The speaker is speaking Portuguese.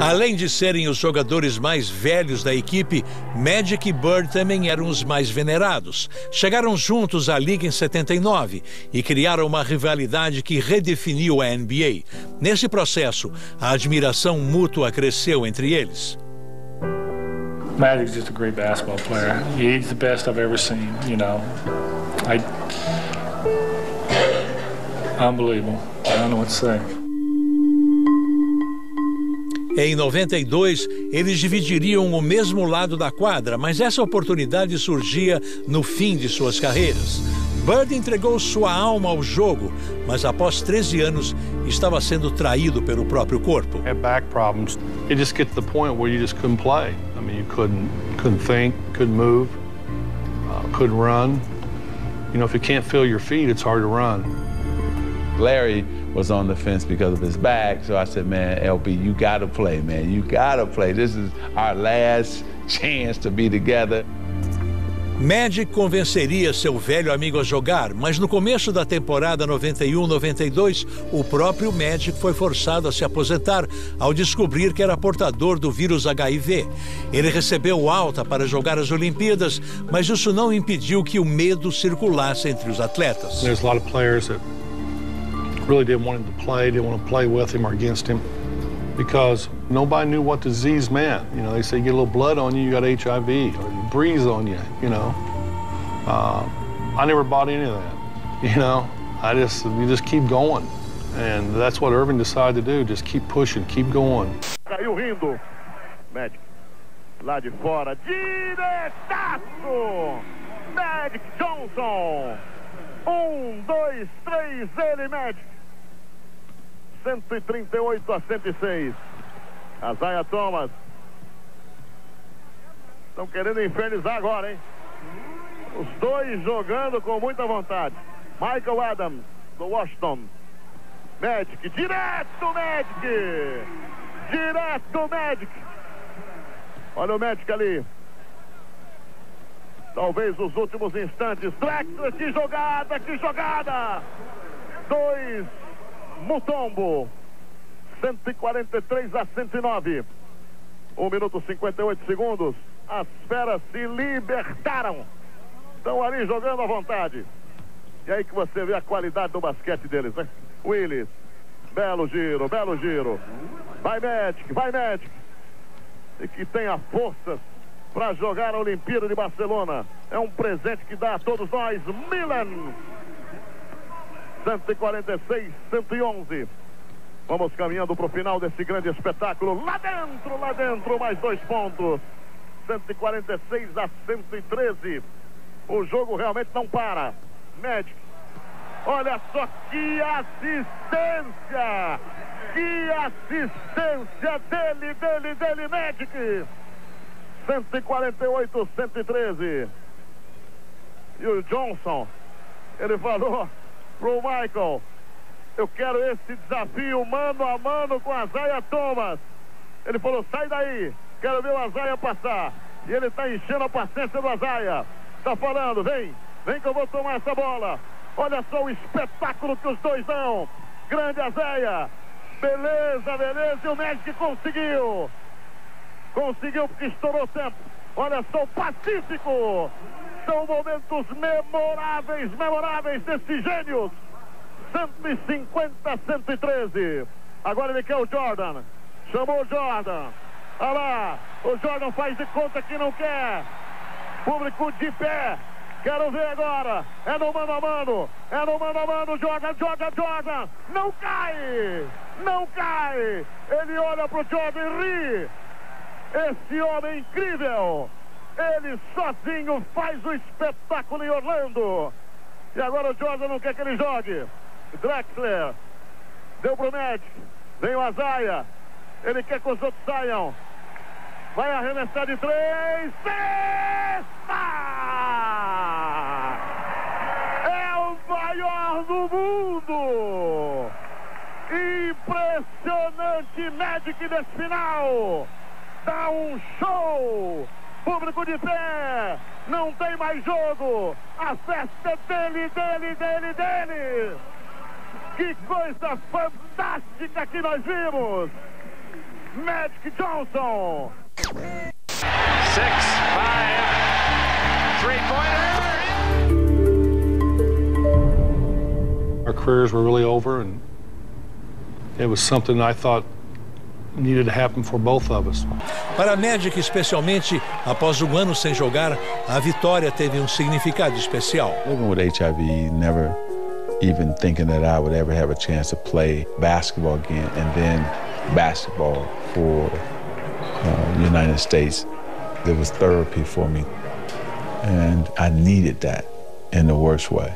Além de serem os jogadores mais velhos da equipe, Magic e Bird também eram os mais venerados. Chegaram juntos à liga em 79 e criaram uma rivalidade que redefiniu a NBA. Nesse processo, a admiração mútua cresceu entre eles. Magic's just a great basketball player. He's the best I've ever seen, you know. I unbelievable. I don't know what to say. Em 92, eles dividiriam o mesmo lado da quadra, mas essa oportunidade surgia no fim de suas carreiras. Bird entregou sua alma ao jogo, mas após 13 anos estava sendo traído pelo próprio corpo. Had back problems. It just gets to the point where you just couldn't play. I mean, you couldn't couldn't think, couldn't move, uh, couldn't run. You know, if you can't feel your feet, it's hard to run. Larry was on the fence because of his back. So I said, man, LB, you got to play, man. You got to play. This is our last chance to be together. Magic convenceria seu velho amigo a jogar, mas no começo da temporada 91-92, o próprio Magic foi forçado a se aposentar ao descobrir que era portador do vírus HIV. Ele recebeu alta para jogar as Olimpíadas, mas isso não impediu que o medo circulasse entre os atletas. There's a lot of players that really didn't want him to play, didn't want to play with him or against him because nobody knew what disease meant. You know, they say you get a little blood on you, you got HIV, or you breeze on you, you know. Uh, I never bought any of that, you know. I just, you just keep going. And that's what Irving decided to do, just keep pushing, keep going. Caiu rindo. Magic. Lá de fora. Diretaço! Magic Johnson. Um, dois, três, ele, Magic. 138 a 106. A Zaya Thomas. Estão querendo infernizar agora, hein? Os dois jogando com muita vontade. Michael Adams, do Washington. Magic, direto Magic! Direto Magic! Olha o Magic ali. Talvez os últimos instantes. Drexler, que jogada, que jogada! Dois Mutombo. 143 a 109. 1 minuto e 58 segundos. As feras se libertaram. Estão ali jogando à vontade. E aí que você vê a qualidade do basquete deles, né? Willis. Belo giro, belo giro. Vai Magic, vai Magic. E que tenha forças para jogar a Olimpíada de Barcelona. É um presente que dá a todos nós. Milan 146, 111. Vamos caminhando para o final desse grande espetáculo. Lá dentro, lá dentro, mais dois pontos. 146 a 113. O jogo realmente não para. Magic. Olha só que assistência! Que assistência dele, dele, dele, Magic! 148, 113. E o Johnson, ele falou pro Michael. Eu quero esse desafio mano a mano com a Zaya Thomas. Ele falou, sai daí, quero ver o Azaia passar. E ele está enchendo a paciência do Azaia. Está falando, vem, vem que eu vou tomar essa bola. Olha só o espetáculo que os dois dão. Grande Azaia. Beleza, beleza. E o Magic conseguiu. Conseguiu porque estourou tempo. Olha só o Pacífico. São momentos memoráveis, memoráveis desses gênios. 150 113. Agora ele quer o Jordan. Chamou o Jordan. Olha lá. O Jordan faz de conta que não quer. Público de pé. Quero ver agora. É no mano a mano. É no mano a mano. Jordan, Jordan, Jordan. Não cai. Não cai. Ele olha pro Jordan e ri. Esse homem incrível. Ele sozinho faz o espetáculo em Orlando. E agora o Jordan não quer que ele jogue. Drexler. Deu pro Magic. Vem o Azaia. Ele quer que os outros saiam. Vai arremessar de três. Cesta! É o maior do mundo. Impressionante Magic nesse final. Dá um show público de pé, não tem mais jogo, a festa dele, dele, dele, dele. Que coisa fantástica que nós vimos! Magic Johnson. Six, five, three-pointer. Our careers were really over, and it was something I thought needed to happen for both of us. Para a Magic, especialmente após um ano sem jogar, a vitória teve um significado especial. Living with HIV, never even thinking that I would ever have a chance to play basketball again, and then basketball for uh, United States. It was therapy for me, and I needed that in the worst way.